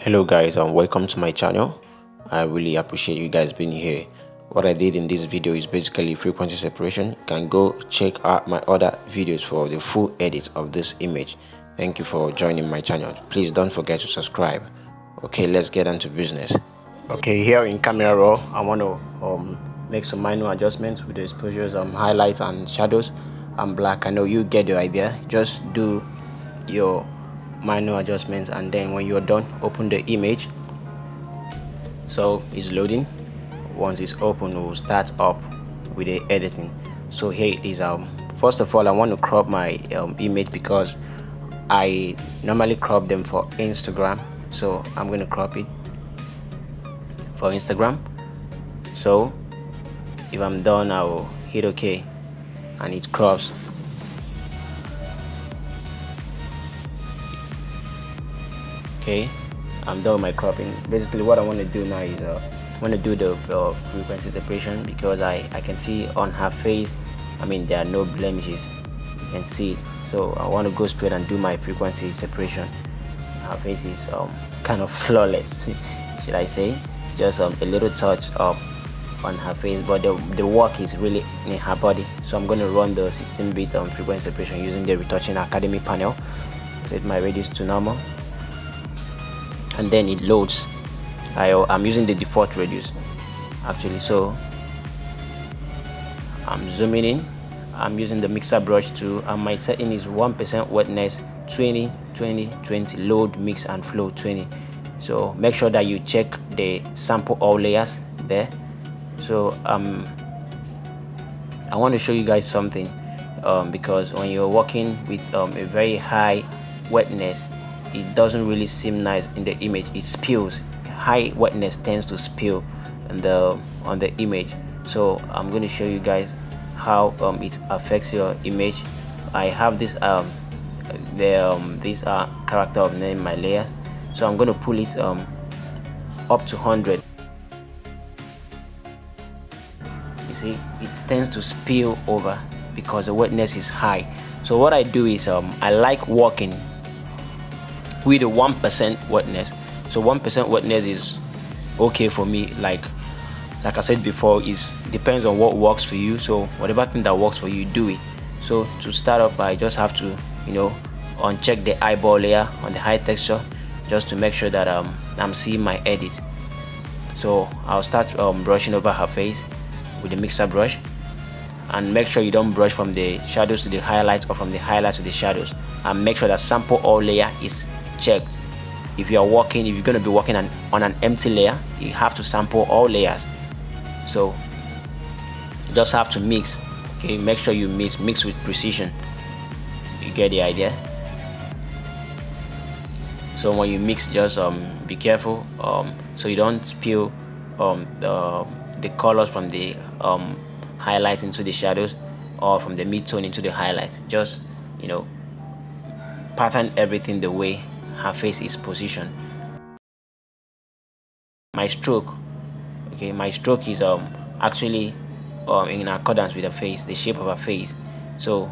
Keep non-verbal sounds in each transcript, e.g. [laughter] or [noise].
hello guys and welcome to my channel. I really appreciate you guys being here. What i did in this video is basically frequency separation. You can go check out my other videos for the full edit of this image. Thank you for joining my channel. Please don't forget to subscribe. Okay let's get into business. Okay here in camera raw i want to um, make some minor adjustments with the exposures um highlights and shadows. And black. I know you get the idea. Just do your minor adjustments and then when you're done open the image. So it's loading. Once it's open we'll start up with the editing. So here it is um first of all i want to crop my um, image because i normally crop them for instagram. So i'm going to crop it for instagram. So if i'm done i will hit ok and it crops okay i'm done with my cropping. Basically what i want to do now is uh, I want to do the uh, frequency separation because I, I can see on her face I mean there are no blemishes. You can see. So I want to go straight and do my frequency separation. Her face is um, [laughs] kind of flawless [laughs] should I say? Just um, a little touch up on her face but the, the work is really in her body. So I'm going to run the 16-bit um, frequency separation using the retouching academy panel. Set my radius to normal and then it loads. I, I'm using the default radius actually. So I'm zooming in. I'm using the mixer brush too and my setting is 1% wetness 20 20 20 load mix and flow 20 so make sure that you check the sample all layers there. So um I want to show you guys something um, because when you're working with um, a very high wetness it doesn't really seem nice in the image. It spills high wetness tends to spill on the on the image. So i'm going to show you guys how um, it affects your image. I have this um the um, these are character of name my layers so i'm going to pull it um up to 100 you see it tends to spill over because the wetness is high. So what i do is um i like working with a 1% wetness. So 1% wetness is okay for me. Like like I said before is depends on what works for you. So whatever thing that works for you do it. So to start up I just have to you know uncheck the eyeball layer on the high texture just to make sure that um, I'm seeing my edit. So I'll start um, brushing over her face with the mixer brush and make sure you don't brush from the shadows to the highlights or from the highlights to the shadows and make sure that sample all layer is checked. If you are working if you're going to be working on, on an empty layer you have to sample all layers. So you just have to mix okay? Make sure you mix mix with precision. You get the idea? So when you mix just um, be careful um, so you don't spill um, the, the colors from the um, highlights into the shadows or from the mid-tone into the highlights. Just you know pattern everything the way her face is positioned. My stroke okay my stroke is um actually um in accordance with the face the shape of her face. So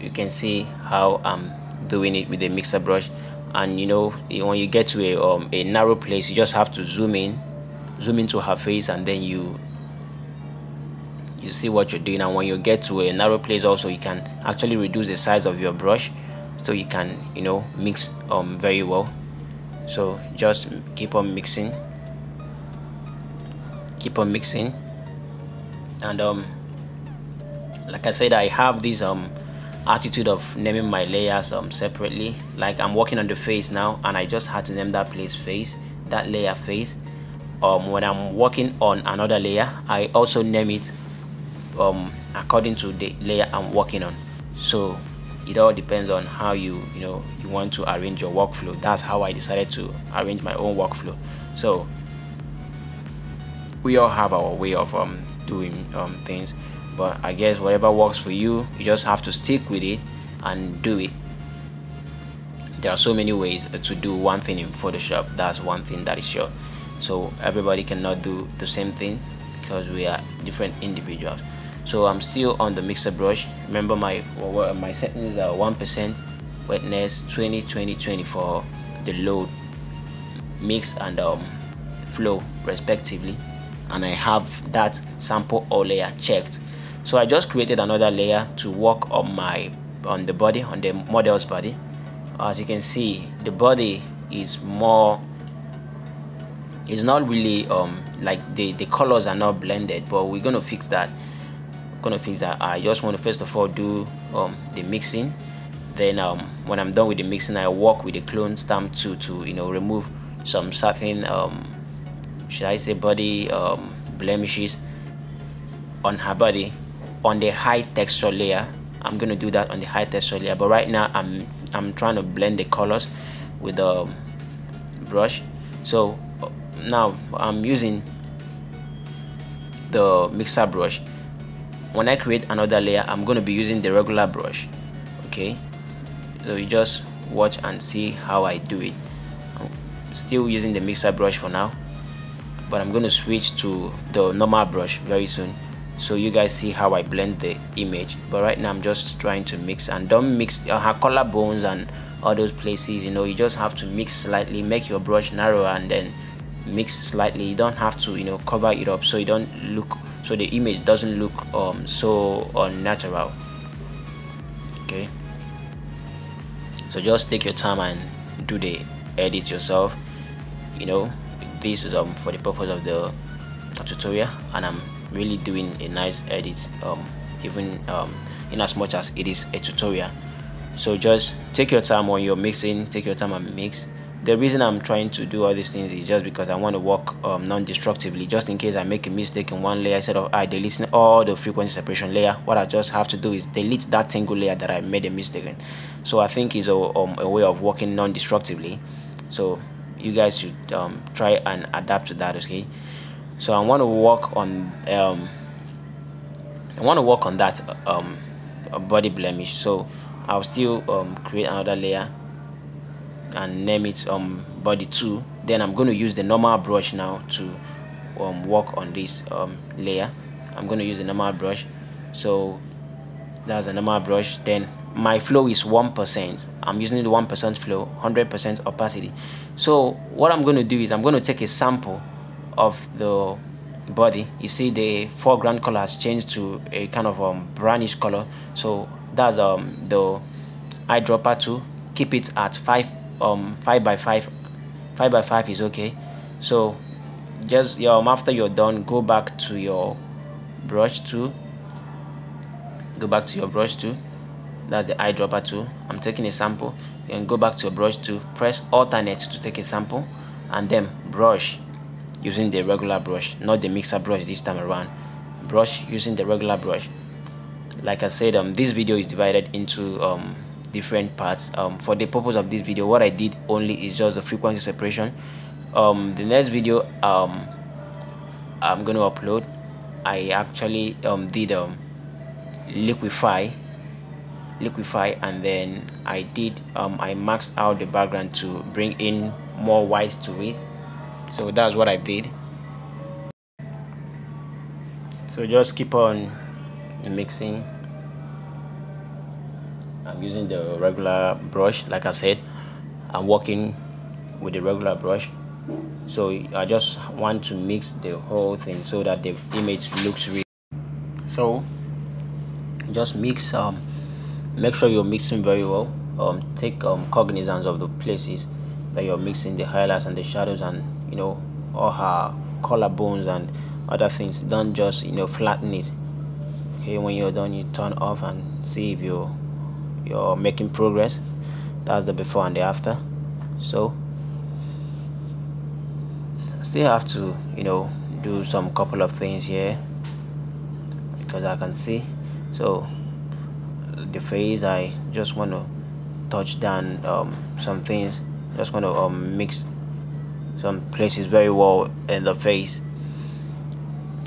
you can see how I'm doing it with the mixer brush. And you know when you get to a um a narrow place you just have to zoom in zoom into her face and then you you see what you're doing and when you get to a narrow place also you can actually reduce the size of your brush so you can you know mix um very well. So just keep on mixing. Keep on mixing. And um like I said I have this um attitude of naming my layers um separately. Like I'm working on the face now and I just had to name that place face that layer face. Um when I'm working on another layer I also name it um, according to the layer I'm working on. So it all depends on how you you know you want to arrange your workflow. That's how I decided to arrange my own workflow. So we all have our way of um, doing um, things, but I guess whatever works for you, you just have to stick with it and do it. There are so many ways to do one thing in Photoshop. That's one thing that is sure. So everybody cannot do the same thing because we are different individuals so I'm still on the mixer brush. Remember my my settings are 1% wetness 20 20 20 for the load mix and um, flow respectively. And I have that sample or layer checked. So I just created another layer to work on my on the body on the model's body. As you can see the body is more it's not really um like the the colors are not blended but we're gonna fix that gonna fix that I just want to first of all do um the mixing. Then um when I'm done with the mixing I work with the clone stamp to to you know remove some certain um should I say body um blemishes on her body on the high texture layer. I'm gonna do that on the high texture layer but right now I'm I'm trying to blend the colors with the brush. So now I'm using the mixer brush when I create another layer I'm going to be using the regular brush okay? So you just watch and see how I do it. I'm still using the mixer brush for now but I'm going to switch to the normal brush very soon so you guys see how I blend the image. But right now I'm just trying to mix and don't mix her collarbones and all those places you know? You just have to mix slightly make your brush narrower and then mix slightly. You don't have to you know cover it up so you don't look so the image doesn't look um so unnatural. Okay? So just take your time and do the edit yourself. You know this is um for the purpose of the tutorial and i'm really doing a nice edit um even um in as much as it is a tutorial. So just take your time when you're mixing take your time and mix the reason i'm trying to do all these things is just because i want to work um, non-destructively just in case i make a mistake in one layer instead of i deleting all the frequency separation layer what i just have to do is delete that single layer that i made a mistake in. So i think is a, um, a way of working non-destructively. So you guys should um, try and adapt to that okay? So i want to work on um, i want to work on that um, body blemish. So i'll still um, create another layer and name it um body 2 then I'm going to use the normal brush now to um, work on this um, layer. I'm going to use the normal brush. So that's a normal brush. Then my flow is 1% I'm using the 1% flow 100% opacity. So what I'm going to do is I'm going to take a sample of the body. You see the foreground color has changed to a kind of um, brownish color. So that's um the eyedropper to keep it at 5 um 5 by 5 5 by 5 is okay. So just um after you're done go back to your brush tool go back to your brush tool that's the eyedropper tool i'm taking a sample. Can go back to your brush tool press alternate to take a sample. And then brush using the regular brush not the mixer brush this time around. Brush using the regular brush. Like i said um this video is divided into um different parts. Um, for the purpose of this video what I did only is just the frequency separation. Um, the next video um, I'm going to upload I actually um, did um, liquify liquify and then I did um, I maxed out the background to bring in more white to it. So that's what I did. So just keep on mixing I'm using the regular brush like I said. I'm working with the regular brush. So I just want to mix the whole thing so that the image looks real. So just mix um make sure you're mixing very well. Um take um cognizance of the places that you're mixing the highlights and the shadows and you know all her collarbones and other things. Don't just you know flatten it. Okay when you're done you turn off and see if you're you're making progress. That's the before and the after. So still have to you know do some couple of things here because I can see. So the face I just want to touch down um, some things. Just want to um, mix some places very well in the face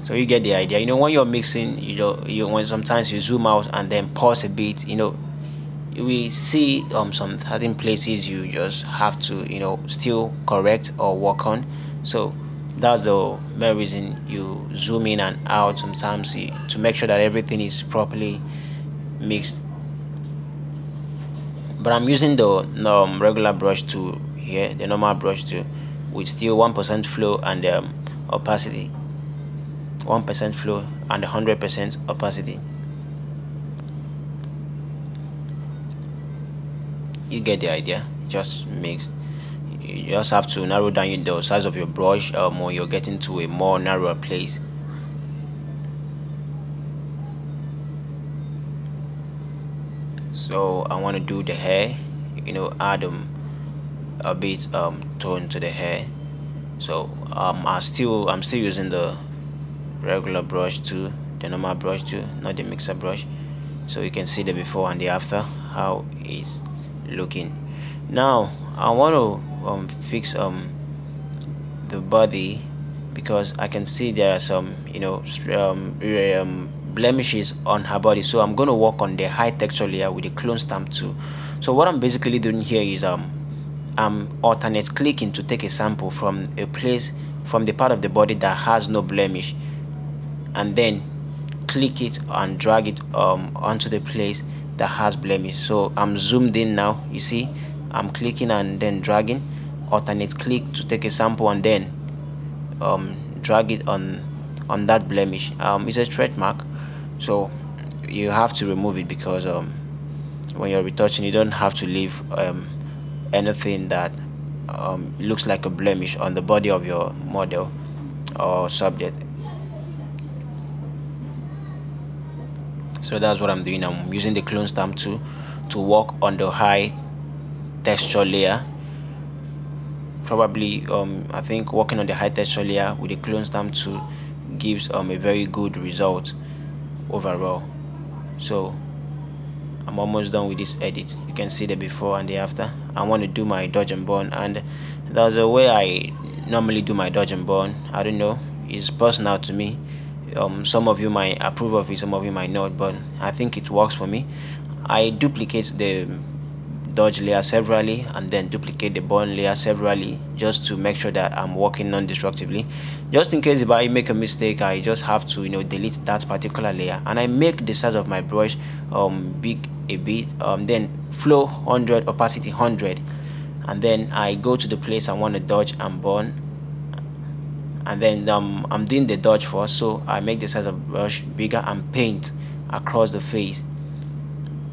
so you get the idea. You know when you're mixing you know you when sometimes you zoom out and then pause a bit you know we see um some certain places you just have to you know still correct or work on. So that's the main reason you zoom in and out sometimes to make sure that everything is properly mixed. But I'm using the um, regular brush tool here the normal brush tool with still 1% flow and um, opacity. 1% flow and 100% opacity you get the idea. Just mix you just have to narrow down the size of your brush um, when you're getting to a more narrower place. So I want to do the hair you know add um, a bit um, tone to the hair. So um, I still I'm still using the regular brush too the normal brush too not the mixer brush. So you can see the before and the after how it's looking. Now I want to um, fix um the body because I can see there are some you know um, um, blemishes on her body. So I'm going to work on the high texture layer with the clone stamp too so what I'm basically doing here is um I'm alternate clicking to take a sample from a place from the part of the body that has no blemish and then click it and drag it um, onto the place that has blemish so I'm zoomed in now you see. I'm clicking and then dragging. Alternate click to take a sample and then um, drag it on on that blemish. Um, it's a stretch mark. So you have to remove it because um, when you're retouching you don't have to leave um, anything that um, looks like a blemish on the body of your model or subject so that's what I'm doing. I'm using the clone stamp tool to work on the high texture layer. Probably um, I think working on the high texture layer with the clone stamp tool gives um, a very good result overall. So I'm almost done with this edit. You can see the before and the after. I want to do my dodge and burn and there's a way I normally do my dodge and burn. I don't know. It's personal to me um, some of you might approve of it some of you might not but I think it works for me. I duplicate the dodge layer severally and then duplicate the burn layer severally just to make sure that I'm working non-destructively. Just in case if I make a mistake I just have to you know delete that particular layer. And I make the size of my brush um, big a bit um, then flow 100 opacity 100 and then I go to the place I want to dodge and burn and then um, I'm doing the dodge first so I make the size of brush bigger and paint across the face.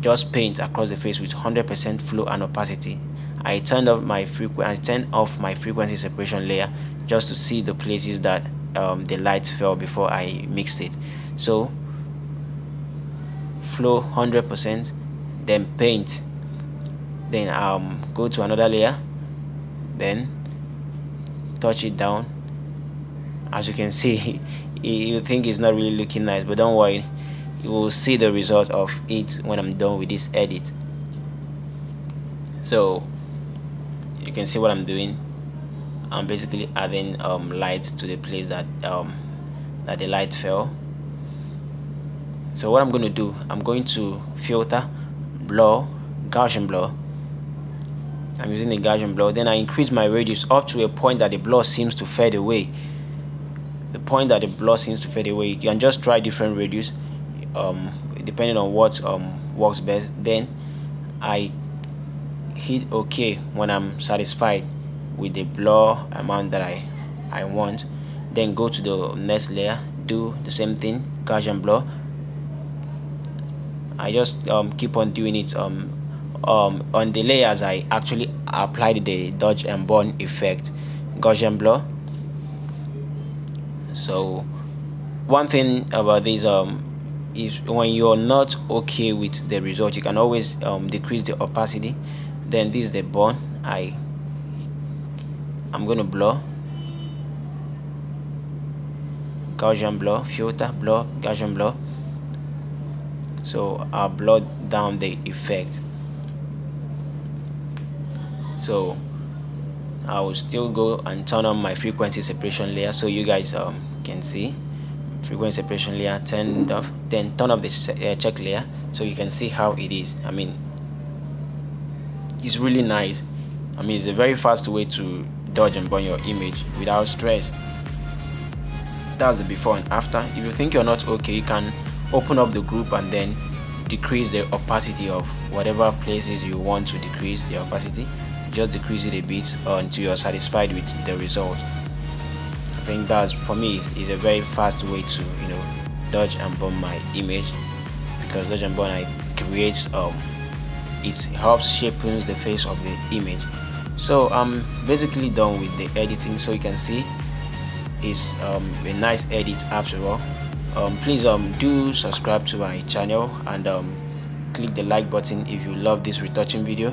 Just paint across the face with 100% flow and opacity. I turned off my frequency I turned off my frequency separation layer just to see the places that um, the light fell before I mixed it. So flow 100% then paint. Then um go to another layer. Then touch it down as you can see [laughs] you think it's not really looking nice but don't worry. You will see the result of it when I'm done with this edit. So you can see what I'm doing. I'm basically adding um, light to the place that um, that the light fell. So what I'm going to do I'm going to filter blur Gaussian blur. I'm using the Gaussian blur. Then I increase my radius up to a point that the blur seems to fade away the point that the blur seems to fade away. You can just try different radius um, depending on what um, works best. Then I hit OK when I'm satisfied with the blur amount that I I want. Then go to the next layer do the same thing Gaussian blur I just um, keep on doing it um, um, on the layers I actually applied the dodge and burn effect. Gaussian blur so one thing about this um is when you're not okay with the result you can always um, decrease the opacity. Then this is the burn I I'm gonna blur Gaussian blur filter blur Gaussian blur so I'll blur down the effect. So I will still go and turn on my frequency separation layer. So you guys um, can see. Frequency separation layer turned off then turn off the uh, check layer so you can see how it is. I mean it's really nice. I mean it's a very fast way to dodge and burn your image without stress. That's the before and after. If you think you're not okay you can open up the group and then decrease the opacity of whatever places you want to decrease the opacity. Just decrease it a bit until you're satisfied with the result think that's for me is a very fast way to you know dodge and burn my image. Because dodge and burn I creates um it helps shaping the face of the image. So I'm basically done with the editing. So you can see it's um, a nice edit after all. Um, please um, do subscribe to my channel and um, click the like button if you love this retouching video.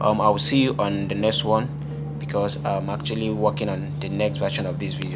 Um, I will see you on the next one because I'm actually working on the next version of this video